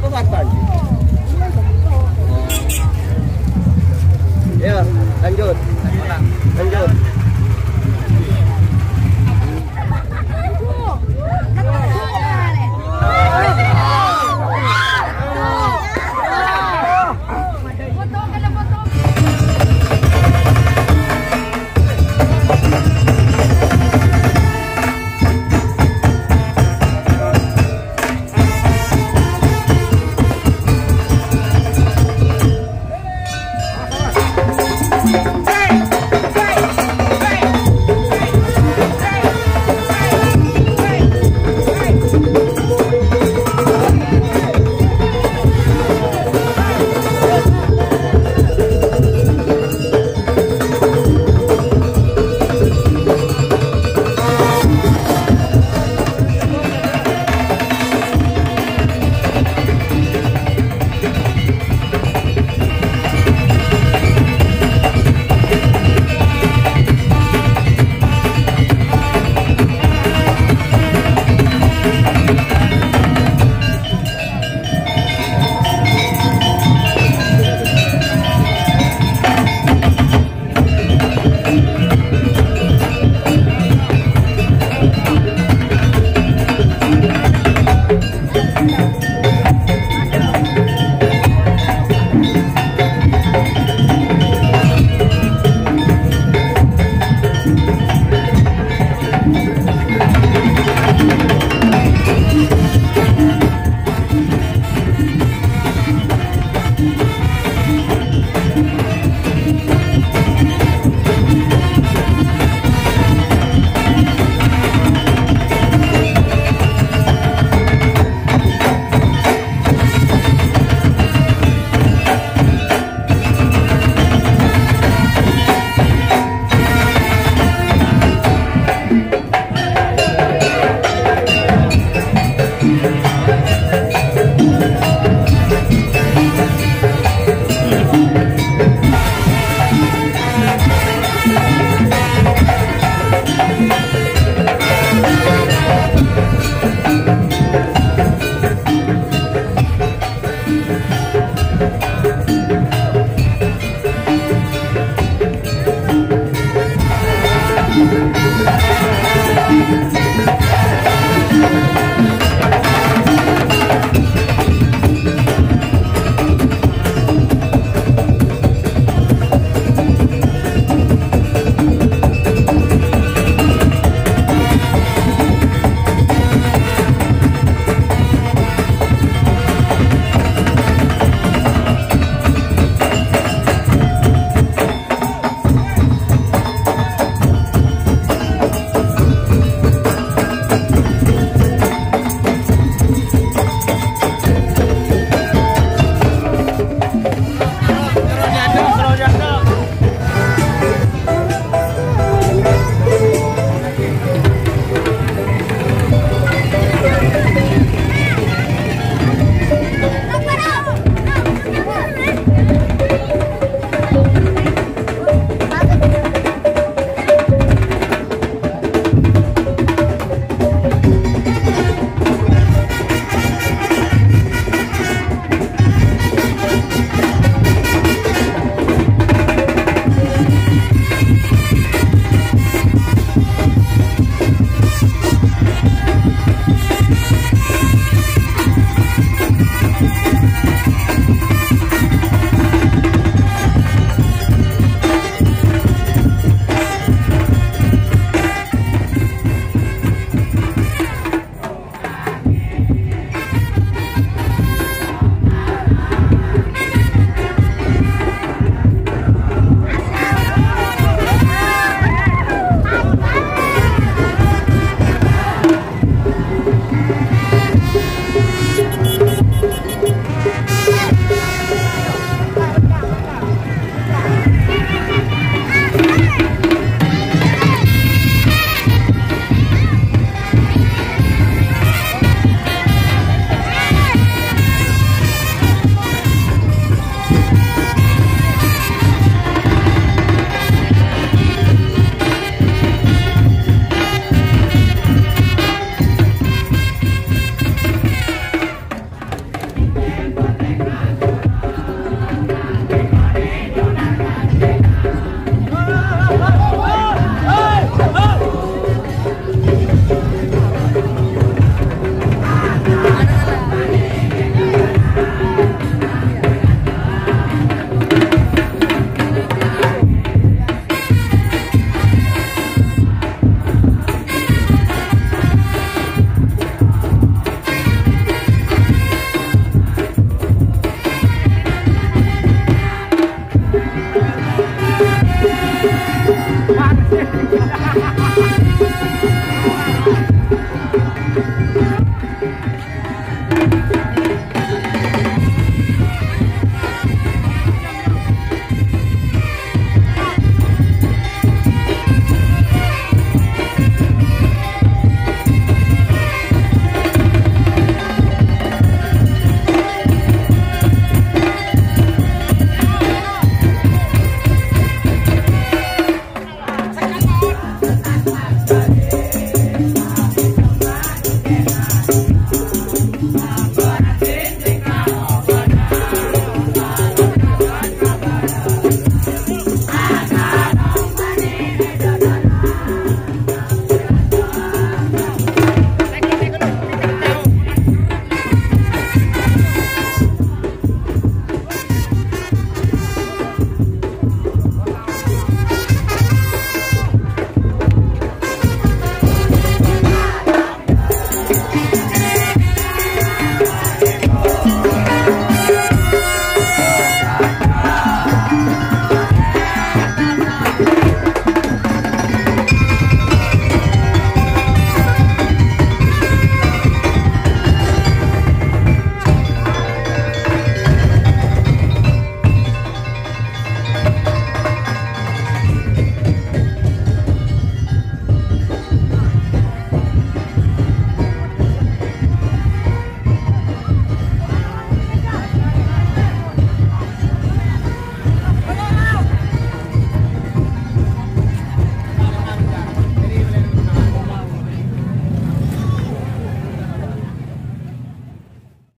atas atas. Ya lanjut. Lanjut.